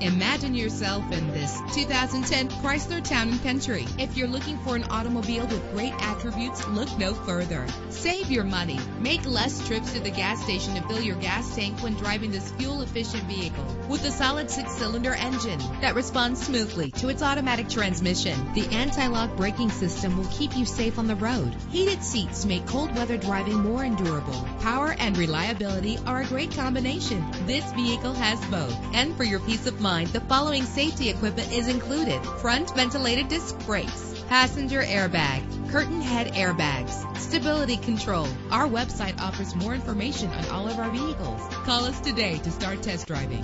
Imagine yourself in this 2010 Chrysler Town & Country. If you're looking for an automobile with great attributes, look no further. Save your money. Make less trips to the gas station to fill your gas tank when driving this fuel-efficient vehicle. With a solid six-cylinder engine that responds smoothly to its automatic transmission, the anti-lock braking system will keep you safe on the road. Heated seats make cold weather driving more endurable. Power and reliability are a great combination. This vehicle has both. And for your peace of mind, the following safety equipment is included. Front ventilated disc brakes, passenger airbag, curtain head airbags, stability control. Our website offers more information on all of our vehicles. Call us today to start test driving.